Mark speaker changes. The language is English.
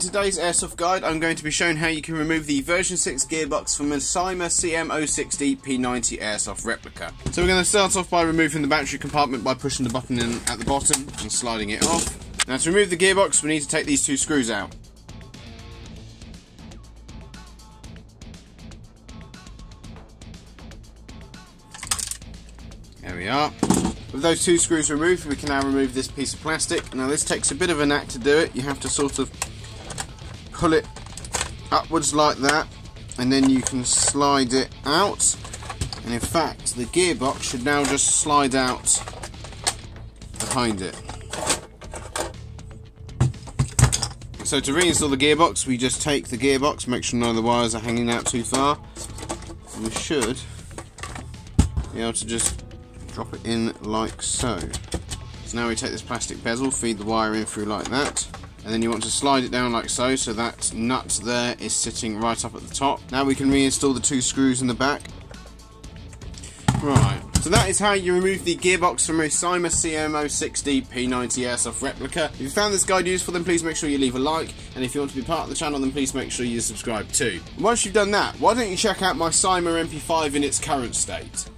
Speaker 1: today's Airsoft guide I'm going to be showing how you can remove the version 6 gearbox from a Cyma CM060 P90 Airsoft replica. So we're going to start off by removing the battery compartment by pushing the button in at the bottom and sliding it off. Now to remove the gearbox we need to take these two screws out. There we are. With those two screws removed, we can now remove this piece of plastic. Now this takes a bit of a knack to do it. You have to sort of pull it upwards like that, and then you can slide it out. And in fact, the gearbox should now just slide out behind it. So to reinstall the gearbox, we just take the gearbox, make sure none of the wires are hanging out too far. And we should be able to just drop it in like so. So now we take this plastic bezel, feed the wire in through like that, and then you want to slide it down like so, so that nut there is sitting right up at the top. Now we can reinstall the two screws in the back. Right, so that is how you remove the gearbox from a Cyma CM060 P90 Airsoft replica. If you found this guide useful then please make sure you leave a like and if you want to be part of the channel then please make sure you subscribe too. And once you've done that, why don't you check out my Cyma MP5 in its current state.